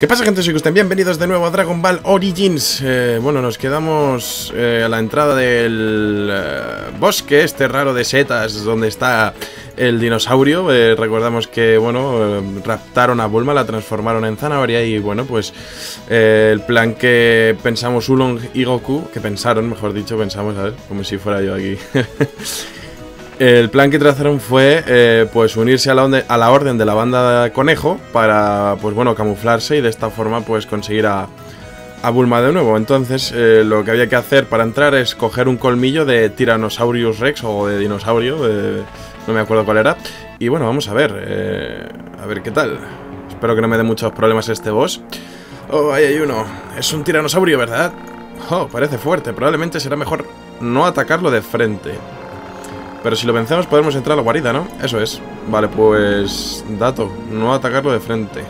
¿Qué pasa gente? Soy Gusten, bienvenidos de nuevo a Dragon Ball Origins. Eh, Bueno, nos quedamos eh, a la entrada del eh, bosque este raro de setas donde está el dinosaurio. Recordamos que, bueno, raptaron a Bulma, la transformaron en zanahoria Y bueno, pues el plan que pensamos Ulong y Goku Que pensaron, mejor dicho, pensamos, a ver, como si fuera yo aquí El plan que trazaron fue eh, pues unirse a la, orden de la banda Conejo para pues bueno camuflarse y de esta forma pues conseguir a, Bulma de nuevo. Entonces eh, lo que había que hacer para entrar es coger un colmillo de Tyrannosaurus Rex o de dinosaurio, no me acuerdo cuál era. Y bueno, vamos a ver, eh, a ver qué tal. Espero que no me dé muchos problemas este boss. Oh, ahí hay uno. Es un tiranosaurio, ¿verdad? Oh, parece fuerte. Probablemente será mejor no atacarlo de frente. Pero si lo vencemos podemos entrar a la guarida, ¿no? Eso es. Vale, pues... Dato, no atacarlo de frente.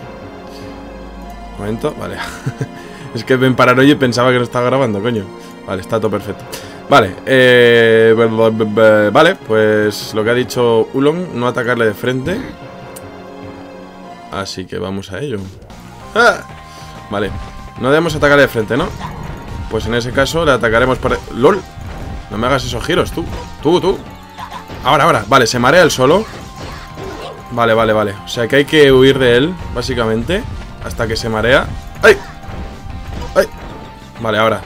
Momento, vale. es que me paranoia y pensaba que no estaba grabando, coño. Vale, está todo perfecto. Vale, eh... Vale, pues lo que ha dicho Ulong, no atacarle de frente. Así que vamos a ello. ¡Ah! Vale, no debemos atacarle de frente, ¿no? Pues en ese caso le atacaremos por... ¡Lol! No me hagas esos giros, tú. Tú, tú. Ahora, ahora. Vale, se marea él solo. Vale, vale, vale. O sea que hay que huir de él, básicamente. Hasta que se marea. ¡Ay! ¡Ay! Vale, ahora.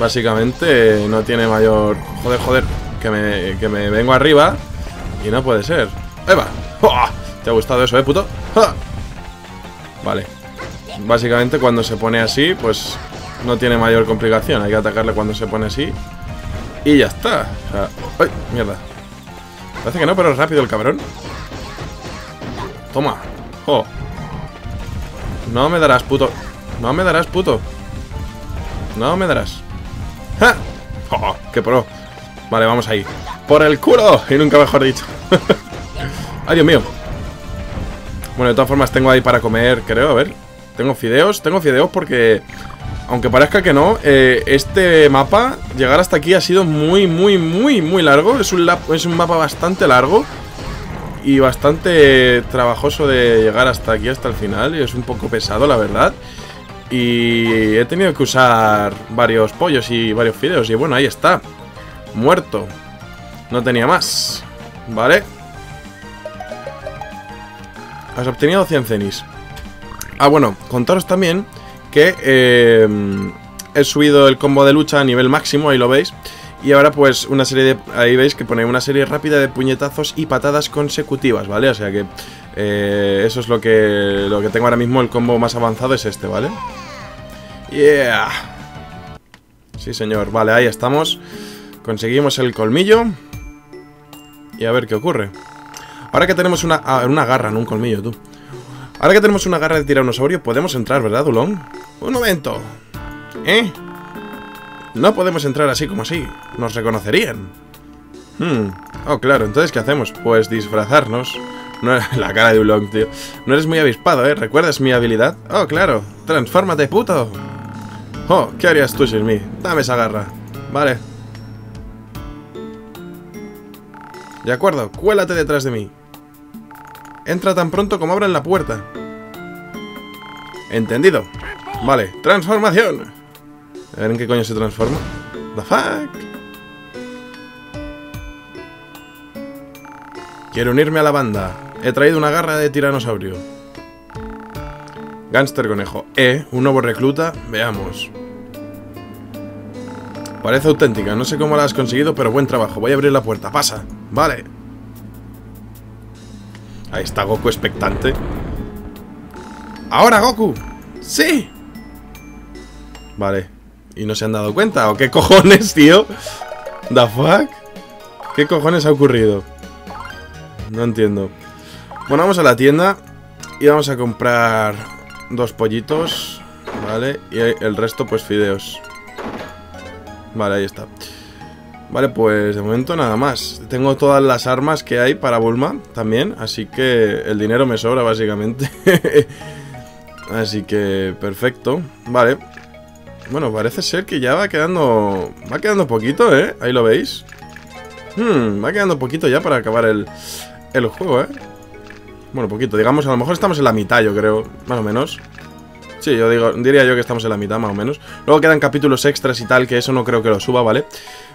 Básicamente no tiene mayor... Joder, joder. Que me, que me vengo arriba. Y no puede ser. ¡Ahí va! ¡Uah! ¿Te ha gustado eso, eh, puto? Vale. Básicamente cuando se pone así, pues no tiene mayor complicación. Hay que atacarle cuando se pone así. Y ya está. O ¡Ay! Mierda. Parece que no, pero es rápido el cabrón. Toma. Oh. No me darás, puto. No me darás, puto. No me darás. ¡Ja! Oh, ¡Qué pro! Vale, vamos ahí. ¡Por el culo! Y nunca mejor dicho. ¡Ay, Dios mío! Bueno, de todas formas tengo ahí para comer, creo. A ver. Tengo fideos. Tengo fideos porque... Aunque parezca que no, eh, este mapa, llegar hasta aquí ha sido muy, muy, muy, muy largo. Es un, es un mapa bastante largo y bastante trabajoso de llegar hasta aquí, hasta el final. Y es un poco pesado, la verdad. Y he tenido que usar varios pollos y varios fideos. Y bueno, ahí está. Muerto. No tenía más. ¿Vale? Has obtenido 100 cenis. Ah, bueno, contaros también que eh, he subido el combo de lucha a nivel máximo, ahí lo veis. Y ahora pues una serie de... Ahí veis que pone una serie rápida de puñetazos y patadas consecutivas, ¿vale? O sea que eh, eso es lo que, lo que tengo ahora mismo, el combo más avanzado es este, ¿vale? Yeah. Sí, señor. Vale, ahí estamos. Conseguimos el colmillo. Y a ver qué ocurre. Ahora que tenemos una, ah, una garra, no un colmillo, tú. Ahora que tenemos una garra de tiranosaurio, podemos entrar, ¿verdad, Dulón? Un momento. ¿Eh? No podemos entrar así como así. Nos reconocerían. Hmm. Oh, claro. Entonces, ¿qué hacemos? Pues disfrazarnos. No, la cara de Ulong, tío. No eres muy avispado, ¿eh? ¿Recuerdas mi habilidad? Oh, claro. Transfórmate, puto. Oh, ¿qué harías tú sin mí? Dame esa garra. Vale. De acuerdo, cuélate detrás de mí. Entra tan pronto como abran la puerta. Entendido. Vale, transformación. A ver en qué coño se transforma. The fuck. Quiero unirme a la banda. He traído una garra de tiranosaurio. Gánster conejo. Eh, un nuevo recluta. Veamos. Parece auténtica. No sé cómo la has conseguido, pero buen trabajo. Voy a abrir la puerta. Pasa. Vale. Ahí está Goku expectante. ¡Ahora, Goku! ¡Sí! Vale. ¿Y no se han dado cuenta? ¿O qué cojones, tío? ¿The fuck? ¿Qué cojones ha ocurrido? No entiendo. Bueno, vamos a la tienda y vamos a comprar dos pollitos, ¿vale? Y el resto, pues, fideos. Vale, ahí está. Vale, pues de momento nada más. Tengo todas las armas que hay para Bulma también, así que el dinero me sobra básicamente. así que perfecto. Vale. Bueno, parece ser que ya va quedando... Va quedando poquito, ¿eh? Ahí lo veis. Hmm, va quedando poquito ya para acabar el, el juego, ¿eh? Bueno, poquito. Digamos, a lo mejor estamos en la mitad, yo creo. Más o menos. Sí, yo digo, diría yo que estamos en la mitad, más o menos. Luego quedan capítulos extras y tal, que eso no creo que lo suba, ¿vale?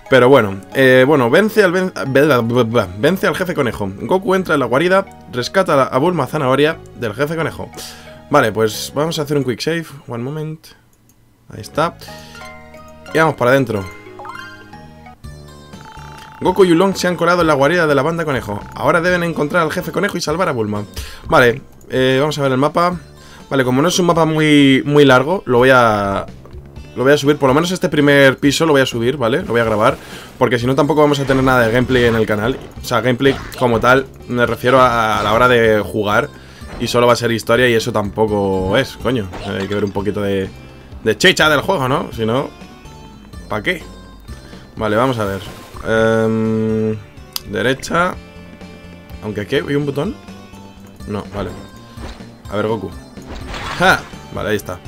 Pero bueno, eh, bueno, vence al, vence al jefe conejo. Goku entra en la guarida, rescata a Bulma Zanahoria del jefe conejo. Vale, pues vamos a hacer un quick save. One moment. Ahí está. Y vamos para adentro. Goku y Ulong se han colado en la guarida de la banda conejo. Ahora deben encontrar al jefe conejo y salvar a Bulma. Vale, eh, vamos a ver el mapa. Vale, como no es un mapa muy, muy largo, lo voy a... Lo voy a subir, por lo menos este primer piso lo voy a subir, ¿vale? Lo voy a grabar, porque si no tampoco vamos a tener nada de gameplay en el canal O sea, gameplay como tal, me refiero a, la hora de jugar Y solo va a ser historia y eso tampoco es, coño Hay que ver un poquito de, de chicha del juego, ¿no? Si no, ¿para qué? Vale, vamos a ver Em, derecha. Aunque aquí hay un botón. No, vale. A ver, Goku. ¡Ja! Vale, ahí está.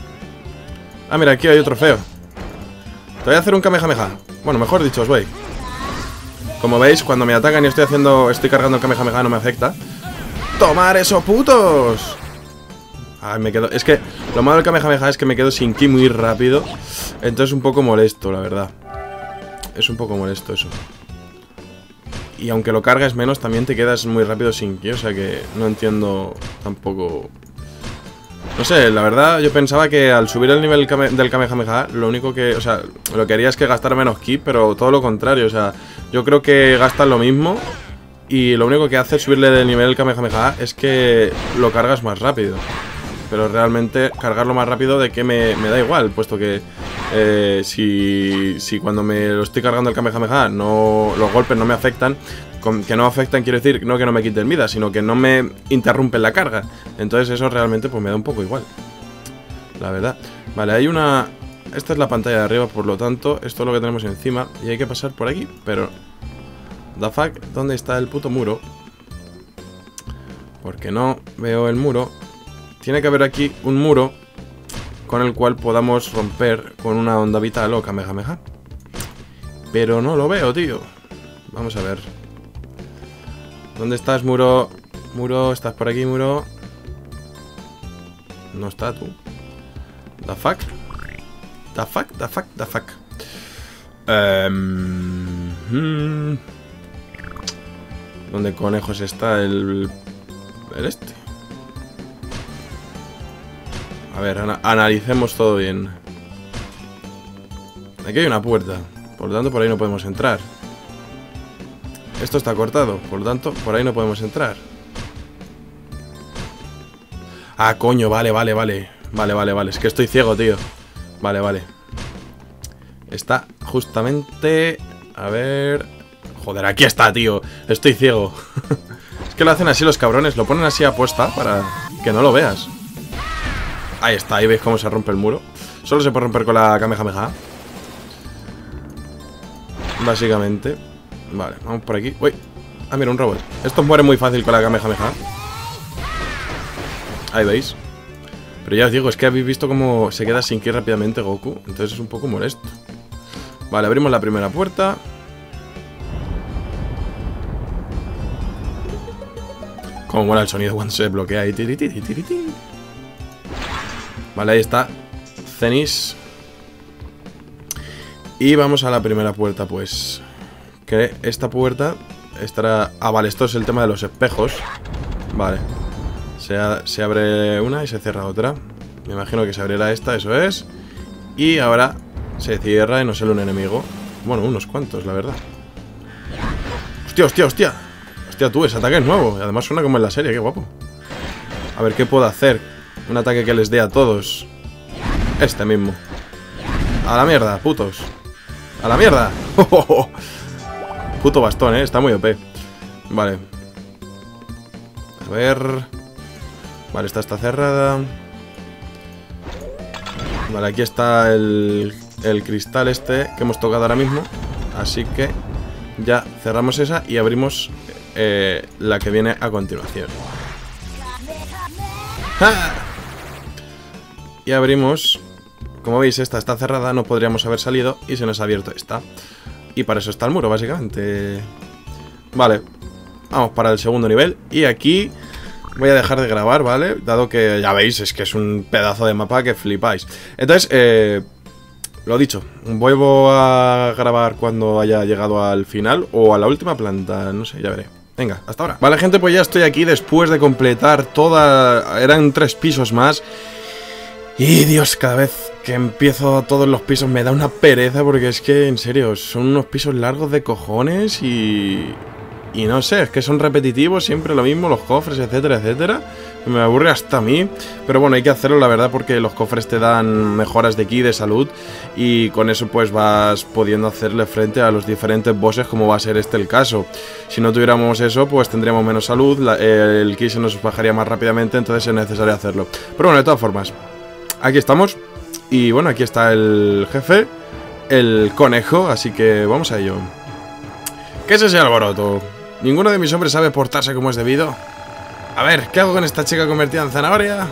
Ah, mira, aquí hay otro feo. Te voy a hacer un Kamehameha. Bueno, mejor dicho, os voy. Como veis, cuando me atacan y estoy haciendo. Estoy cargando el Kamehameha no me afecta. ¡Tomar eso, putos! Ay, me quedo. Es que lo malo del Kamehameha es que me quedo sin ki muy rápido. Entonces un poco molesto, la verdad es un poco molesto eso. Y aunque lo cargas menos, también te quedas muy rápido sin ki, o sea que no entiendo tampoco... No sé, la verdad yo pensaba que al subir el nivel del Kamehameha, lo único que, o sea, lo que haría es que gastar menos ki, pero todo lo contrario, o sea, yo creo que gastan lo mismo y lo único que hace subirle del nivel del Kamehameha es que lo cargas más rápido. Pero realmente cargarlo más rápido de que me, me da igual, puesto que eh, si, si, cuando me lo estoy cargando el Kamehameha no, los golpes no me afectan, que no afectan quiero decir no que no me quiten vida, sino que no me interrumpen la carga. Entonces eso realmente pues me da un poco igual. La verdad. Vale, hay una... Esta es la pantalla de arriba, por lo tanto, esto es lo que tenemos encima y hay que pasar por aquí, pero... The fuck, ¿dónde está el puto muro? Porque no veo el muro. Tiene que haber aquí un muro con el cual podamos romper con una onda vital o Kamehameha. Pero no lo veo, tío. Vamos a ver. ¿Dónde estás, muro? Muro, ¿estás por aquí, muro? No está tú. The fuck? The fuck, the fuck, the fuck. Um, ¿Dónde conejos está el... el este? A ver, analicemos todo bien. Aquí hay una puerta. Por lo tanto, por ahí no podemos entrar. Esto está cortado. Por lo tanto, por ahí no podemos entrar. Ah, coño, vale, vale, vale. Vale, vale, vale. Es que estoy ciego, tío. Vale, vale. Está justamente... A ver... Joder, aquí está, tío. Estoy ciego. es que lo hacen así los cabrones. Lo ponen así a puesta para que no lo veas. Ahí está, ahí veis cómo se rompe el muro. Solo se puede romper con la Kamehameha. Básicamente. Vale, vamos por aquí. Uy, ah mira, un robot. Esto muere muy fácil con la Kamehameha. Ahí veis. Pero ya os digo, es que habéis visto cómo se queda sin que rápidamente Goku. Entonces es un poco molesto. Vale, abrimos la primera puerta. Como mola el sonido cuando se bloquea ahí Vale, ahí está. Cenis. Y vamos a la primera puerta, pues. Que esta puerta estará... Ah, vale, esto es el tema de los espejos. Vale. Se, se abre una y se cierra otra. Me imagino que se abrirá esta, eso es. Y ahora se cierra y no sale un enemigo. Bueno, unos cuantos, la verdad. Hostia, hostia, hostia. Hostia, tú, ese ataque es nuevo. Además suena como en la serie, qué guapo. A ver qué puedo hacer un ataque que les dé a todos. Este mismo. A la mierda, putos. A la mierda. Puto bastón, eh. Está muy OP. Vale. A ver. Vale, esta está cerrada. Vale, aquí está el, cristal este que hemos tocado ahora mismo. Así que ya cerramos esa y abrimos eh, la que viene a continuación. ¡Ja! Y abrimos... Como veis, esta está cerrada, no podríamos haber salido y se nos ha abierto esta. Y para eso está el muro, básicamente. Vale. Vamos para el segundo nivel. Y aquí voy a dejar de grabar, ¿vale? Dado que ya veis, es que es un pedazo de mapa que flipáis. Entonces, eh, lo dicho, vuelvo a grabar cuando haya llegado al final o a la última planta, no sé, ya veré. Venga, hasta ahora. Vale, gente, pues ya estoy aquí después de completar toda... Eran tres pisos más. Y Dios, cada vez que empiezo todos los pisos me da una pereza porque es que, en serio, son unos pisos largos de cojones y... Y no sé, es que son repetitivos, siempre lo mismo, los cofres, etcétera, etcétera. Me aburre hasta a mí. Pero bueno, hay que hacerlo, la verdad, porque los cofres te dan mejoras de ki, de salud. Y con eso pues vas pudiendo hacerle frente a los diferentes bosses, como va a ser este el caso. Si no tuviéramos eso, pues tendríamos menos salud, el ki se nos bajaría más rápidamente, entonces es necesario hacerlo. Pero bueno, de todas formas, aquí estamos. Y bueno, aquí está el jefe, el conejo, así que vamos a ello. ¿Qué es ese alboroto? ¿Ninguno de mis hombres sabe portarse como es debido? A ver, ¿qué hago con esta chica convertida en zanahoria?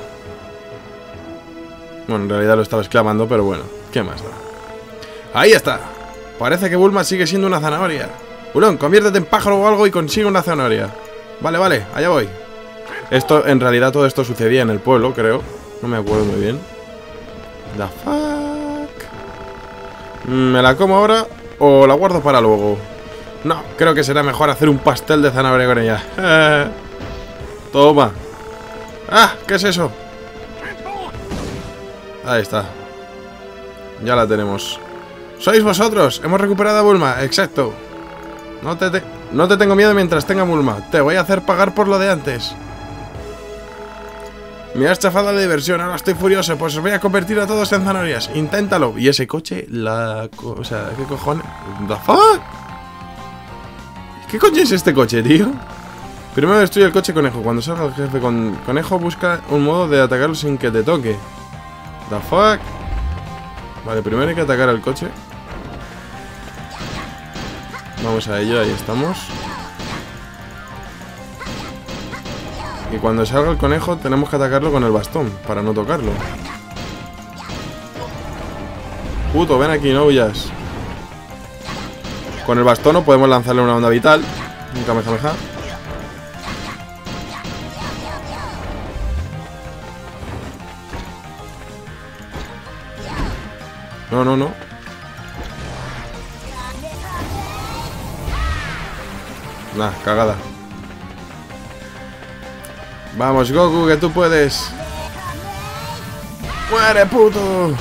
Bueno, en realidad lo estaba exclamando, pero bueno, ¿qué más da? ¡Ahí está! Parece que Bulma sigue siendo una zanahoria. Bulón, conviértete en pájaro o algo y consigue una zanahoria. Vale, vale, allá voy. Esto, en realidad todo esto sucedía en el pueblo, creo. No me acuerdo muy bien. Fuck. ¿Me la como ahora o la guardo para luego? No, creo que será mejor hacer un pastel de zanahoria con ella. Toma. ¡Ah! ¿Qué es eso? Ahí está. Ya la tenemos. ¡Sois vosotros! Hemos recuperado a Bulma. Exacto. No te, no te tengo miedo mientras tenga Bulma. Te voy a hacer pagar por lo de antes. Me has chafado la diversión, ahora estoy furioso, pues os voy a convertir a todos en zanahorias. Inténtalo. Y ese coche, la... O sea, ¿qué cojones? ¿The fuck? ¿Qué coche es este coche, tío? Primero destruye el coche conejo. Cuando salga el jefe con conejo, busca un modo de atacarlo sin que te toque. The fuck? Vale, primero hay que atacar al coche. Vamos a ello, ahí estamos. Y cuando salga el conejo tenemos que atacarlo con el bastón, para no tocarlo. Puto, ven aquí, no huyas. Con el bastón no podemos lanzarle una onda vital. Un Kamehameha. No, no, no. Nah, cagada. Vamos, Goku, que tú puedes. ¡Muere, puto!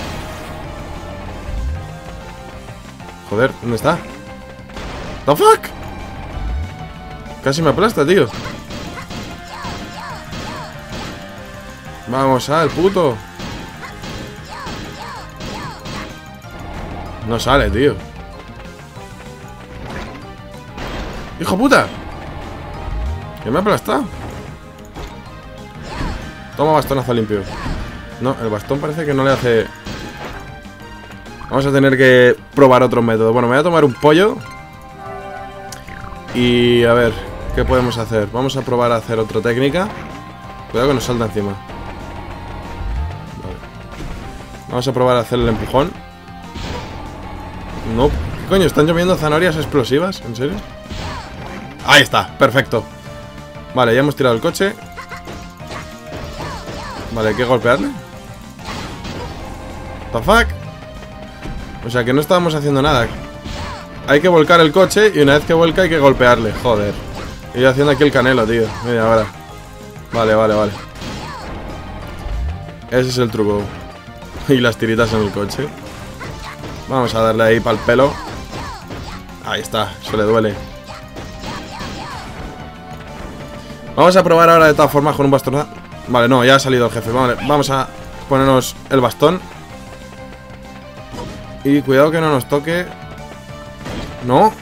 Joder, ¿dónde está? ¿The fuck? Casi me aplasta, tío. Vamos al puto. No sale, tío. ¡Hijo puta! ¿Qué me ha aplastado? Toma bastonazo limpio. No, el bastón parece que no le hace... Vamos a tener que probar otro método. Bueno, me voy a tomar un pollo. Y a ver, ¿qué podemos hacer? Vamos a probar a hacer otra técnica. Cuidado que nos salta encima. Vamos a probar a hacer el empujón. No. ¿Qué coño? ¿Están lloviendo zanahorias explosivas? ¿En serio? Ahí está, perfecto. Vale, ya hemos tirado el coche. Vale, hay que golpearle. The fuck? O sea que no estábamos haciendo nada. Hay que volcar el coche y una vez que vuelca hay que golpearle. Joder. Estoy haciendo aquí el canelo, tío. Mira, ahora. Vale, vale, vale. Ese es el truco. Y las tiritas en el coche. Vamos a darle ahí para el pelo. Ahí está, eso le duele. Vamos a probar ahora de todas formas con un bastón. Vale, no, ya ha salido el jefe. Vale, vamos a ponernos el bastón. Y cuidado que no nos toque. No.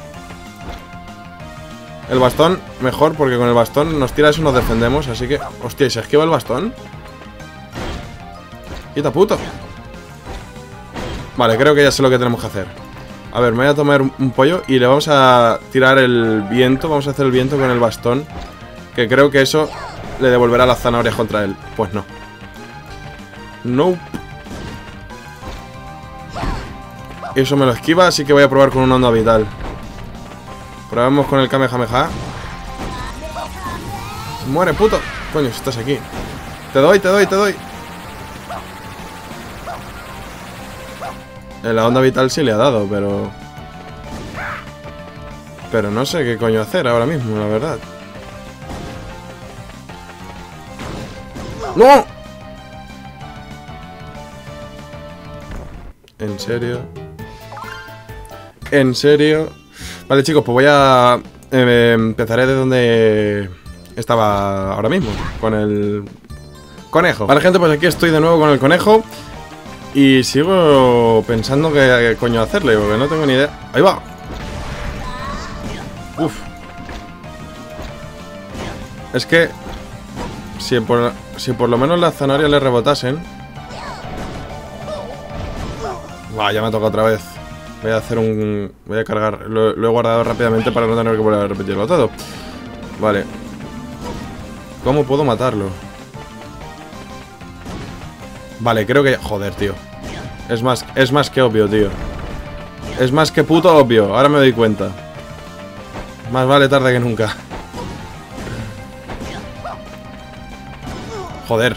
El bastón, mejor, porque con el bastón nos tira eso y nos defendemos. Así que, hostia, ¿y se esquiva el bastón? Quita puto. Vale, creo que ya sé lo que tenemos que hacer. A ver, me voy a tomar un pollo y le vamos a tirar el viento. Vamos a hacer el viento con el bastón. Que creo que eso le devolverá las zanahorias contra él. Pues no. Nope. Eso me lo esquiva, así que voy a probar con una onda vital. Probamos con el Kamehameha. Muere, puto. Coño, si estás aquí. Te doy, te doy, te doy. En la onda vital sí le ha dado, pero... Pero no sé qué coño hacer ahora mismo, la verdad. ¡No! ¿En serio? ¿En serio? Vale, chicos, pues voy a... eh, empezaré de donde estaba ahora mismo, con el conejo. Vale, gente, pues aquí estoy de nuevo con el conejo. Y sigo pensando qué coño hacerle, porque no tengo ni idea. ¡Ahí va! Uf. Es que... Si por, si por lo menos las zanahorias le rebotasen... Va, ya me toca otra vez. Voy a hacer un... Voy a cargar... Lo, lo he guardado rápidamente para no tener que volver a repetirlo todo. Vale. ¿Cómo puedo matarlo? Vale, creo que... Joder, tío. Es más, es más que obvio, tío. Es más que puto obvio. Ahora me doy cuenta. Más vale tarde que nunca. Joder.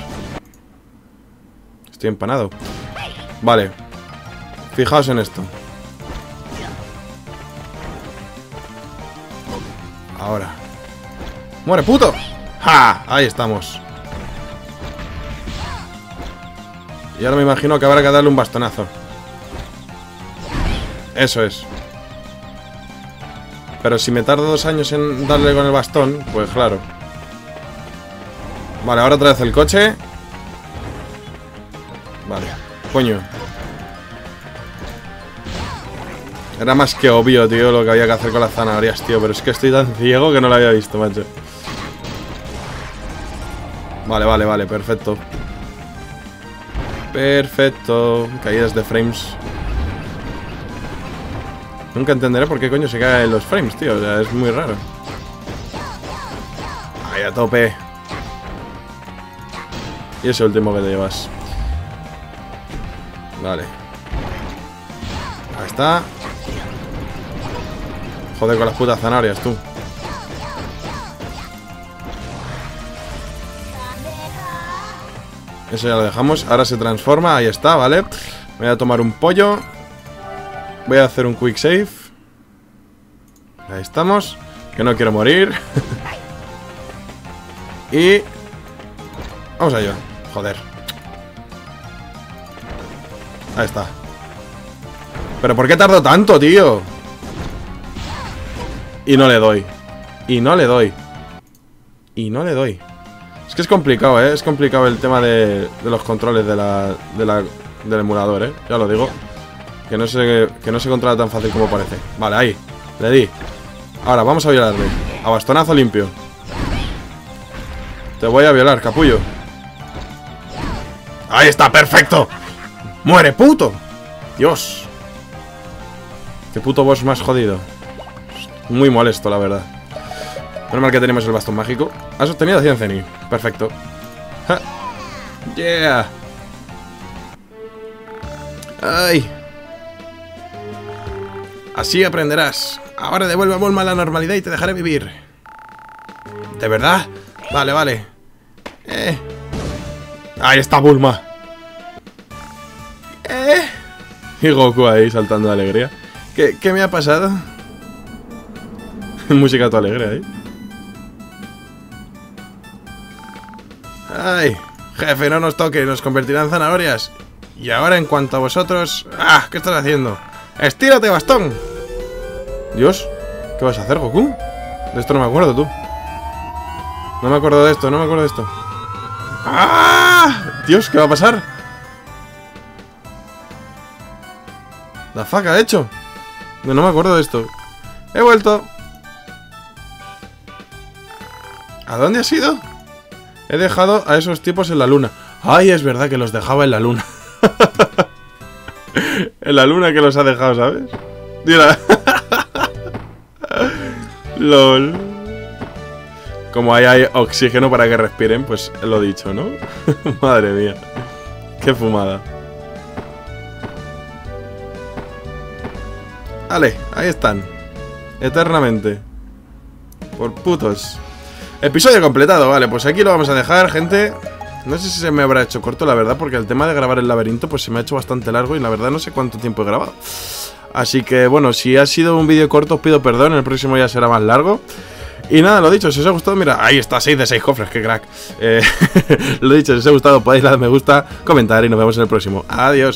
Estoy empanado. Vale. Fijaos en esto. Ahora. ¡Muere, puto! ¡Ja! Ahí estamos. Y ahora me imagino que habrá que darle un bastonazo. Eso es. Pero si me tardo dos años en darle con el bastón, pues claro. Vale, ahora otra vez el coche. Vale. Coño. Era más que obvio, tío, lo que había que hacer con las zanahorias, tío. Pero es que estoy tan ciego que no lo había visto, macho. Vale, vale, vale, perfecto. Perfecto. Caídas de frames. Nunca entenderé por qué coño se caen los frames, tío. O sea, es muy raro. Ahí a tope. Y ese último que te llevas. Vale. Ahí está. Joder con las putas zanahorias, tú. Eso ya lo dejamos. Ahora se transforma. Ahí está, ¿vale? Voy a tomar un pollo. Voy a hacer un quick save. Ahí estamos. Que no quiero morir. y... Vamos a ello. Joder. Ahí está. ¿Pero por qué tardo tanto, tío? Y no le doy. Y no le doy. Y no le doy. Es que es complicado, ¿eh? Es complicado el tema de, los controles de la, del emulador, ¿eh? Ya lo digo. Que no, se, que no se controla tan fácil como parece. Vale, ahí. Le di. Ahora, vamos a violarle. A bastonazo limpio. Te voy a violar, capullo. Ahí está, perfecto. ¡Muere, puto! Dios. Qué puto boss más jodido. Muy molesto, la verdad. Menos mal que tenemos el bastón mágico. Ha sostenido 100 Zeni. Perfecto. Yeah. Ay. Así aprenderás. Ahora devuelve a Bulma a la normalidad y te dejaré vivir. ¿De verdad? Vale, vale. Eh. Ahí está Bulma. Eh. Y Goku ahí saltando de alegría. ¿Qué, qué me ha pasado? Música tu alegre ahí. Ay, jefe, no nos toque, nos convertirá en zanahorias. Y ahora, en cuanto a vosotros... ¡Ah! ¿Qué estás haciendo? ¡Estírate, bastón! Dios, ¿qué vas a hacer, Goku? De esto no me acuerdo, tú. No me acuerdo de esto, no me acuerdo de esto. ¡Ah! Dios, ¿qué va a pasar? La faca ha hecho. No, no me acuerdo de esto. He vuelto. ¿A dónde has ido? He dejado a esos tipos en la luna. Ay, es verdad que los dejaba en la luna. en la luna que los ha dejado, ¿sabes? Mira. LOL. Como ahí hay oxígeno para que respiren, pues lo dicho, ¿no? Madre mía. Qué fumada. Vale, ahí están. Eternamente. Por putos. Episodio completado, vale, pues aquí lo vamos a dejar, gente. No sé si se me habrá hecho corto, la verdad, porque el tema de grabar el laberinto pues se me ha hecho bastante largo y la verdad no sé cuánto tiempo he grabado. Así que bueno, si ha sido un vídeo corto os pido perdón, el próximo ya será más largo. Y nada, lo dicho, si os ha gustado, mira, ahí está, 6 de 6 cofres, qué crack. Eh, lo dicho, si os ha gustado podéis darle me gusta, comentar y nos vemos en el próximo. Adiós.